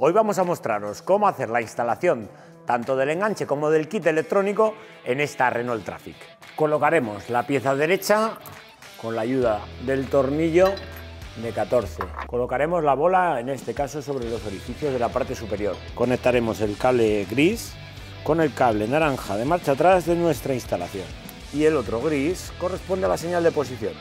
Hoy vamos a mostraros cómo hacer la instalación tanto del enganche como del kit electrónico en esta Renault Traffic. Colocaremos la pieza derecha con la ayuda del tornillo de 14. Colocaremos la bola, en este caso, sobre los orificios de la parte superior. Conectaremos el cable gris con el cable naranja de marcha atrás de nuestra instalación. Y el otro gris corresponde a la señal de posición.